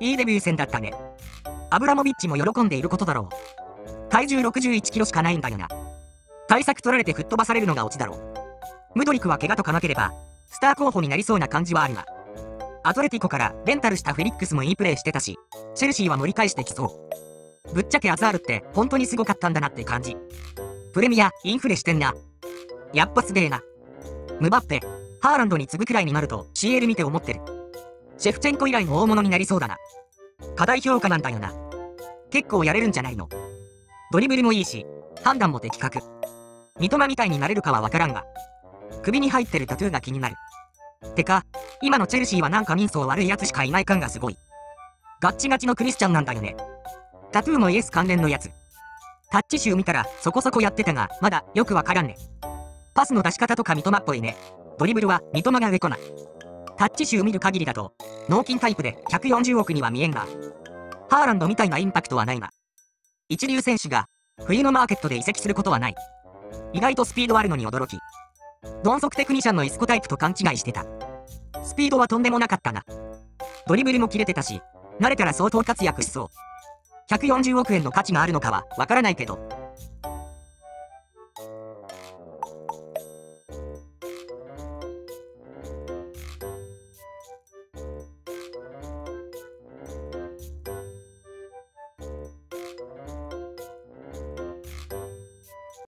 いいデビュー戦だったね。アブラモビッチも喜んでいることだろう。体重61キロしかないんだよな。対策取られて吹っ飛ばされるのがオチだろう。ムドリクは怪我とかなければ、スター候補になりそうな感じはあるが。アトレティコからレンタルしたフェリックスもいいプレーしてたし、チェルシーは盛り返してきそう。ぶっちゃけアザールって本当にすごかったんだなって感じ。プレミア、インフレしてんな。やっぱすげえな。ムバッペ、ハーランドに次ぐくらいになると CL 見て思ってる。シェフチェンコ以来の大物になりそうだな。課題評価なんだよな。結構やれるんじゃないの。ドリブルもいいし、判断も的確。三笘みたいになれるかはわからんが。首に入ってるタトゥーが気になる。てか、今のチェルシーはなんか人相悪いやつしかいない感がすごい。ガッチガチのクリスチャンなんだよね。タトゥーもイエス関連のやつ。タッチ集見たらそこそこやってたが、まだよくわからんね。パスの出し方とか三笘っぽいね。ドリブルは三笘が上こな。タッチ集見る限りだと、脳筋タイプで140億には見えんが。ハーランドみたいなインパクトはないが。一流選手が冬のマーケットで移籍することはない。意外とスピードあるのに驚き。鈍足テクニシャンのイスコタイプと勘違いしてた。スピードはとんでもなかったな。ドリブルも切れてたし、慣れたら相当活躍しそう。140億円の価値があるのかはわからないけど、